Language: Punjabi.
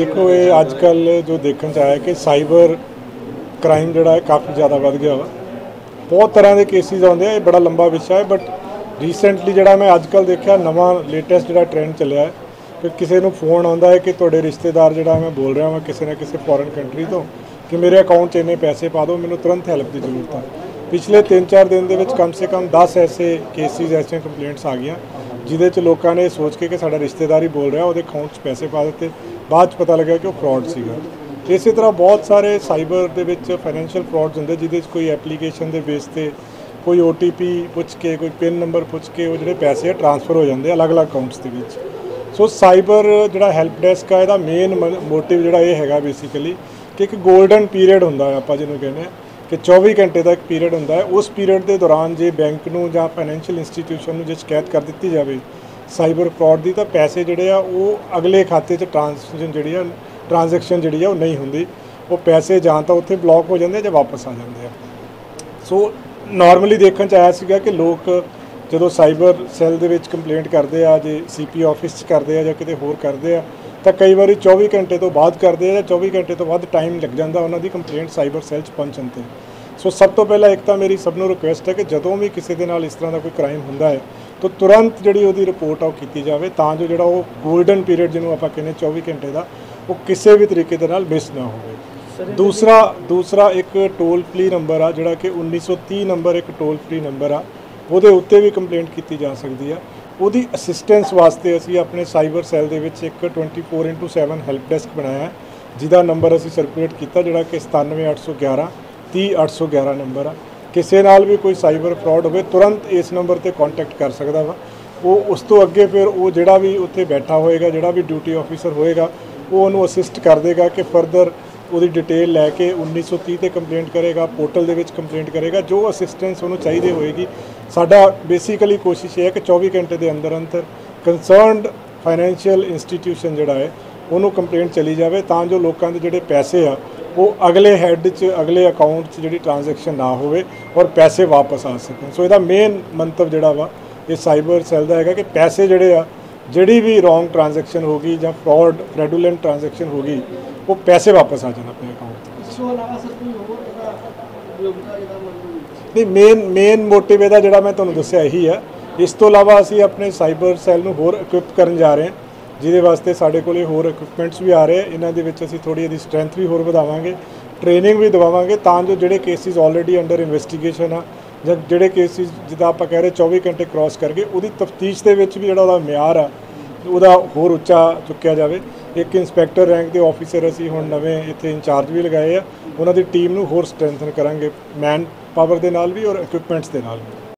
ਦੇਖੋ, ਇਹ ਅੱਜ ਕੱਲ ਜੋ ਦੇਖਣ ਚ ਆਇਆ ਕਿ ਸਾਈਬਰ ਕ੍ਰਾਈਮ ਜਿਹੜਾ ਹੈ ਕਾਫੀ ਜ਼ਿਆਦਾ ਵੱਧ ਗਿਆ ਵਾ। ਬਹੁਤ ਤਰ੍ਹਾਂ ਦੇ ਕੇਸਿਸ ਆਉਂਦੇ ਆ, ਇਹ ਬੜਾ ਲੰਬਾ ਵਿਸ਼ਾ ਹੈ ਬਟ ਰੀਸੈਂਟਲੀ ਜਿਹੜਾ ਮੈਂ ਅੱਜ ਕੱਲ ਦੇਖਿਆ, ਨਵਾਂ ਲੇਟੈਸਟ ਜਿਹੜਾ ਟ੍ਰੈਂਡ ਚੱਲਿਆ ਹੈ ਕਿ ਕਿਸੇ ਨੂੰ ਫੋਨ ਆਉਂਦਾ ਹੈ ਕਿ ਤੁਹਾਡੇ ਰਿਸ਼ਤੇਦਾਰ ਜਿਹੜਾ ਮੈਂ ਬੋਲ ਰਿਹਾ ਹਾਂ ਕਿਸੇ ਨਾ ਕਿਸੇ ਫੋਰਨ ਕੰਟਰੀ ਤੋਂ ਕਿ ਮੇਰੇ ਅਕਾਊਂਟ 'ਚ ਇੰਨੇ ਪੈਸੇ ਪਾ ਦਿਓ, ਮੈਨੂੰ ਤੁਰੰਤ ਹੈਲਪ ਦੀ ਜ਼ਰੂਰਤ ਹੈ ਪਿਛਲੇ 3-4 ਦਿਨ ਦੇ ਵਿੱਚ ਕਮ ਸੇ ਕਮ 10 ਐਸੇ ਕੇਸਿਸ ਐਸੀਆਂ ਕੰਪਲੇਂਟਸ ਆ ਗਈਆਂ। ਜਿਹਦੇ 'ਚ ਲੋਕਾਂ ਨੇ ਸੋਚ ਕੇ ਕਿ ਸਾਡਾ ਰਿਸ਼ਤੇਦਾਰ ਹੀ ਬੋਲ ਰਿਹਾ, ਉਹਦੇ ਅਕਾਊਂਟ 'ਚ ਪੈਸੇ ਪਾ ਦਿੱਤੇ। ਬਾਅਦ 'ਚ ਪਤਾ ਲੱਗਿਆ ਕਿ ਉਹ ਫਰਾਡ ਸੀਗਾ। ਇਸੇ ਤਰ੍ਹਾਂ ਬਹੁਤ ਸਾਰੇ ਸਾਈਬਰ ਦੇ ਵਿੱਚ ਫਾਈਨੈਂਸ਼ੀਅਲ ਫਰਾਡਸ ਹੁੰਦੇ, ਜਿਹਦੇ 'ਚ ਕੋਈ ਐਪਲੀਕੇਸ਼ਨ ਦੇ ਬੇਸ ਤੇ ਕੋਈ OTP ਪੁੱਛ ਕੇ, ਕੋਈ ਪਿਨ ਨੰਬਰ ਪੁੱਛ ਕੇ, ਉਹ ਜਿਹੜੇ ਪੈਸੇ ਆ ਟ੍ਰਾਂਸਫਰ ਹੋ ਜਾਂਦੇ ਆ ਅਲੱਗ-ਅਲੱਗ ਅਕਾਊਂਟਸ ਦੇ ਵਿੱਚ। ਸੋ ਸਾਈਬਰ ਜਿਹੜਾ ਹੈਲਪ ਡੈਸਕ ਆ, ਇਹਦਾ ਮੇਨ ਮੋਟਿਵ ਜਿਹੜਾ ਇਹ ਹੈਗਾ ਬੇਸਿਕਲੀ ਕਿ ਇੱਕ 골ਡਨ ਪੀਰੀਅਡ ਹੁੰਦਾ ਆਪਾਂ ਜਿਹਨੂੰ ਕਹਿੰਦੇ ਆ। ਕਿ 24 ਘੰਟੇ ਦਾ ਇੱਕ ਪੀਰੀਅਡ ਹੁੰਦਾ ਹੈ। ਉਸ ਪੀਰੀਅਡ ਦੇ ਦੌਰਾਨ ਜੇ ਬੈਂਕ ਨੂੰ ਜਾਂ ਫਾਈਨੈਂਸ਼ੀਅਲ ਇੰਸਟੀਟਿਊਸ਼ਨ ਨੂੰ ਜੇ ਸ਼ਿਕਾਇਤ ਕਰ ਦਿੱਤੀ ਜਾਵੇ ਸਾਈਬਰ ਫਰਾਡ ਦੀ, ਤਾਂ ਪੈਸੇ ਜਿਹੜੇ ਆ ਉਹ ਅਗਲੇ ਖਾਤੇ 'ਚ ਟ੍ਰਾਂਸਫਰ ਜਿਹੜੀ ਆ, ਟ੍ਰਾਂਜੈਕਸ਼ਨ ਜਿਹੜੀ ਆ ਉਹ ਨਹੀਂ ਹੁੰਦੀ। ਉਹ ਪੈਸੇ ਜਾਂ ਤਾਂ ਉੱਥੇ ਬਲੌਕ ਹੋ ਜਾਂਦੇ ਆ ਜਾਂ ਵਾਪਸ ਆ ਜਾਂਦੇ ਆ। ਸੋ ਨਾਰਮਲੀ ਦੇਖਣ ਚ ਆਇਆ ਸੀਗਾ ਕਿ ਲੋਕ ਜਦੋਂ ਸਾਈਬਰ ਸੈੱਲ ਦੇ ਵਿੱਚ ਕੰਪਲੇਂਟ ਕਰਦੇ ਆ, ਜੇ ਸੀਪੀ ਆਫਿਸ 'ਚ ਕਰਦੇ ਆ ਜਾਂ ਕਿਤੇ ਹੋਰ ਕਰਦੇ ਆ ਤਾਂ ਕਈ ਵਾਰੀ 24 ਘੰਟੇ ਤੋਂ ਬਾਅਦ ਕਰਦੇ ਆ ਜਾਂ 24 ਘੰਟੇ ਤੋਂ ਵੱਧ ਟਾਈਮ ਲੱਗ ਜਾਂਦਾ ਉਹਨਾਂ ਦੀ ਕੰਪਲੇਂਟ ਸਾਈਬਰ ਸੈੱਲ 'ਚ ਪਹੁੰਚਣ ਤੇ। ਸੋ ਸਭ ਤੋਂ ਪਹਿਲਾਂ ਇੱਕ ਤਾਂ ਮੇਰੀ ਸਭ ਨੂੰ ਰਿਕੁਐਸਟ ਹੈ ਕਿ ਜਦੋਂ ਵੀ ਕਿਸੇ ਦੇ ਨਾਲ ਇਸ ਤਰ੍ਹਾਂ ਦਾ ਕੋਈ ਕ੍ਰਾਈਮ ਹੁੰਦਾ ਹੈ ਤਾਂ ਤੁਰੰਤ ਜਿਹੜੀ ਉਹਦੀ ਰਿਪੋਰਟ ਆ ਉਹ ਕੀਤੀ ਜਾਵੇ ਤਾਂ ਜੋ ਜਿਹੜਾ ਉਹ 골ਡਨ ਪੀਰੀਅਡ ਜਿਹਨੂੰ ਆਪਾਂ ਕਹਿੰਦੇ 24 ਘੰਟੇ ਦਾ ਉਹ ਕਿਸੇ ਵੀ ਤਰੀਕੇ ਦੇ ਨਾਲ ਮਿਸ ਨਾ ਹੋਵੇ। ਦੂਸਰਾ ਦੂਸਰਾ ਇੱਕ ਟੋਲ ਫ੍ਰੀ ਨੰਬਰ ਆ ਜਿਹੜਾ ਕਿ 1930 ਨੰਬਰ ਇੱਕ ਟੋਲ ਫ੍ਰੀ ਨੰਬਰ ਆ ਉਹਦੇ ਉੱਤੇ ਵੀ ਕੰਪਲੇਂਟ ਕੀਤੀ ਜਾ ਸਕਦੀ ਆ। ਉਹਦੀ ਅਸਿਸਟੈਂਸ ਵਾਸਤੇ ਅਸੀਂ ਆਪਣੇ ਸਾਈਬਰ ਸੈੱਲ ਦੇ ਵਿੱਚ ਇੱਕ 24/7 ਹੈਲਪ ਡੈਸਕ ਬਣਾਇਆ ਜਿਹਦਾ ਨੰਬਰ ਅਸੀਂ ਸਰਕੂਲੇਟ ਕੀਤਾ, ਜਿਹੜਾ ਕਿ 97811 30811 ਨੰਬਰ ਆ। ਕਿਸੇ ਨਾਲ ਵੀ ਕੋਈ ਸਾਈਬਰ ਫਰਾਡ ਹੋਵੇ, ਤੁਰੰਤ ਇਸ ਨੰਬਰ ਤੇ ਕੰਟੈਕਟ ਕਰ ਸਕਦਾ ਵਾ। ਉਹ ਉਸ ਤੋਂ ਅੱਗੇ ਫਿਰ ਉਹ ਜਿਹੜਾ ਵੀ ਉੱਥੇ ਬੈਠਾ ਹੋਏਗਾ, ਜਿਹੜਾ ਵੀ ਡਿਊਟੀ ਆਫੀਸਰ ਹੋਏਗਾ, ਉਹ ਉਹਨੂੰ ਅਸਿਸਟ ਕਰ ਦੇਗਾ ਕਿ ਫਰਦਰ ਉਹਦੀ ਡਿਟੇਲ ਲੈ ਕੇ 1930 ਤੇ ਕੰਪਲੇਂਟ ਕਰੇਗਾ ਪੋਰਟਲ ਦੇ ਵਿੱਚ ਕੰਪਲੇਂਟ ਕਰੇਗਾ, ਜੋ ਅਸਿਸਟੈਂਸ ਉਹਨੂੰ ਚਾਹੀਦੀ ਹੋਏਗੀ। ਸਾਡਾ ਬੇਸਿਕਲੀ ਕੋਸ਼ਿਸ਼ ਇਹ ਹੈ ਕਿ 24 ਘੰਟੇ ਦੇ ਅੰਦਰ ਅੰਦਰ ਕੰਸਰਨਡ ਫਾਈਨੈਂਸ਼ੀਅਲ ਇੰਸਟੀਟਿਊਸ਼ਨ ਜਿਹੜਾ ਹੈ, ਉਹਨੂੰ ਕੰਪਲੇਂਟ ਚਲੀ ਜਾਵੇ ਤਾਂ ਜੋ ਲੋਕਾਂ ਦੇ ਜਿਹੜੇ ਪੈਸੇ ਆ, ਉਹ ਅਗਲੇ ਹੈੱਡ 'ਚ, ਅਗਲੇ ਅਕਾਊਂਟ 'ਚ ਜਿਹੜੀ ਟ੍ਰਾਂਜੈਕਸ਼ਨ ਨਾ ਹੋਵੇ ਔਰ ਪੈਸੇ ਵਾਪਸ ਆ ਸਕਣ। ਸੋ ਇਹਦਾ ਮੇਨ ਮੰਤਵ ਜਿਹੜਾ ਵਾ, ਇਹ ਸਾਈਬਰ ਸੈੱਲ ਦਾ ਹੈਗਾ ਕਿ ਪੈਸੇ ਜਿਹੜੇ ਆ ਜਿਹੜੀ ਵੀ ਰੋਂਗ ਟ੍ਰਾਂਜੈਕਸ਼ਨ ਹੋਗੀ ਜਾਂ ਫਰਾਡ ਫ੍ਰੈਡੂਲੈਂਟ ਟ੍ਰਾਂਜੈਕਸ਼ਨ ਹੋਗੀ ਉਹ ਪੈਸੇ ਵਾਪਸ ਆ ਜਾਣ ਆਪਣੇ ਅਕਾਊਂਟ 'ਤੇ। ਇਸ ਤੋਂ ਇਲਾਵਾ ਸਰ ਕੋਈ ਹੋਰ ਇਹਦਾ ਉਪਯੋਗਤਾ ਇਹਦਾ ਮਤਲਬ ਨਹੀਂ ਮੇਨ ਮੇਨ ਮੋਟਿਵ ਇਹਦਾ ਜਿਹੜਾ ਮੈਂ ਤੁਹਾਨੂੰ ਦੱਸਿਆ ਇਹੀ ਹੈ ਇਸ ਤੋਂ ਇਲਾਵਾ ਅਸੀਂ ਆਪਣੇ ਸਾਈਬਰ ਸੈੱਲ ਨੂੰ ਹੋਰ ਇਕਵਿਪ ਕਰਨ ਜਾ ਰਹੇ ਹਾਂ ਜਿਹਦੇ ਵਾਸਤੇ ਸਾਡੇ ਕੋਲੇ ਹੋਰ ਇਕਵਿਪਮੈਂਟਸ ਵੀ ਆ ਰਹੇ ਆ। ਇਹਨਾਂ ਦੇ ਵਿੱਚ ਅਸੀਂ ਥੋੜੀ ਇਹਦੀ ਸਟਰੈਂਥ ਵੀ ਹੋਰ ਵਧਾਵਾਂਗੇ ਟ੍ਰੇਨਿੰਗ ਵੀ ਦਵਾਵਾਂਗੇ ਤਾਂ ਜੋ ਜਿਹੜੇ ਕੇਸਿਸ ਆਲਰੇਡੀ ਅੰਡਰ ਇਨਵੈਸਟੀਗੇਸ਼ਨ ਆ ਜਾਂ ਜਿਹੜੇ ਕੇਸਿਸ ਜਿੱਦਾਂ ਆਪਾਂ ਕਹਿ ਰਹੇ 24 ਘੰਟੇ ਕ੍ਰਾਸ ਕਰਕੇ, ਉਹਦੀ ਤਫਤੀਸ਼ ਦੇ ਵਿੱਚ ਵੀ ਜਿਹੜਾ ਉਹਦਾ ਮਿਆਰ ਆ, ਉਹਦਾ ਹੋਰ ਉੱਚਾ ਚੁੱਕਿਆ ਜਾਵੇ। ਇੱਕ ਇਨਸਪੈਕਟਰ ਰੈਂਕ ਦੇ ਆਫੀਸਰ ਅਸੀਂ ਹੁਣ ਨਵੇਂ ਇੱਥੇ ਇੰਚਾਰਜ ਵੀ ਲਗਾਏ ਆ। ਉਹਨਾਂ ਦੀ ਟੀਮ ਨੂੰ ਹੋਰ ਸਟਰੈਂਥਨ ਕਰਾਂਗੇ ਮੈਨ ਪਾਵਰ ਦੇ ਨਾਲ ਵੀ ਔਰ ਇਕਵਿਪਮੈਂਟਸ ਦੇ ਨਾਲ ਵੀ।